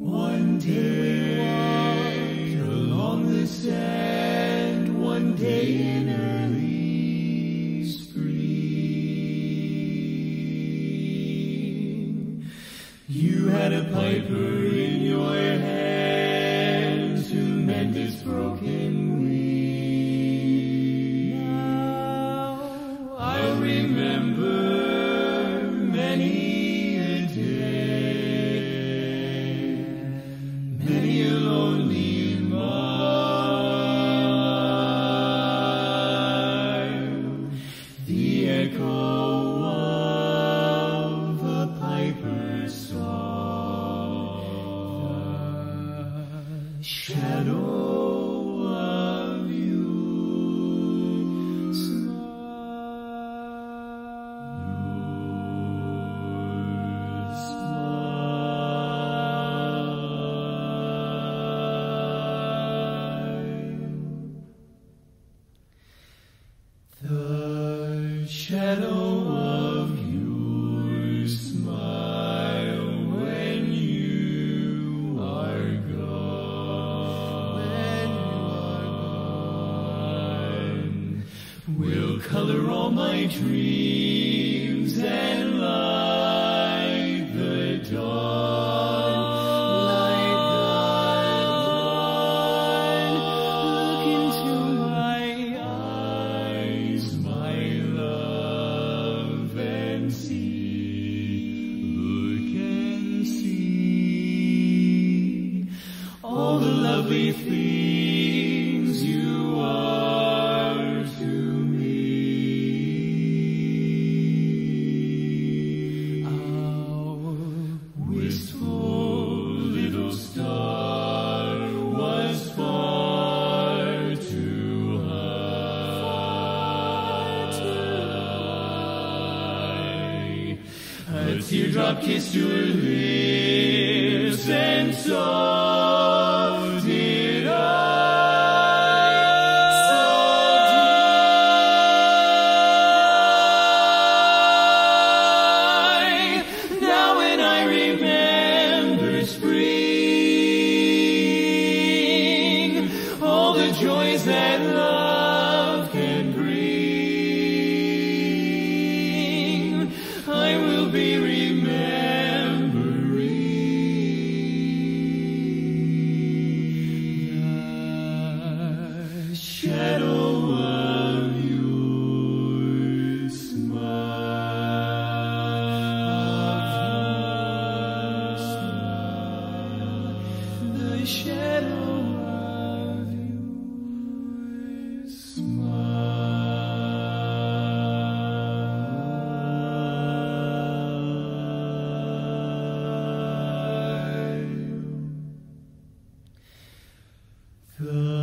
One day we walked along the sand, one day in early spring, you had a piper in your hand to mend its broken The shadow of your smile when you are gone. When you are gone, will color all my dreams and light the lovely things you are to me. Our wistful little star was far too high. A teardrop kissed your lips, and so joys that love can bring, I will be remembering the shadow of your smile, the shadow. Good.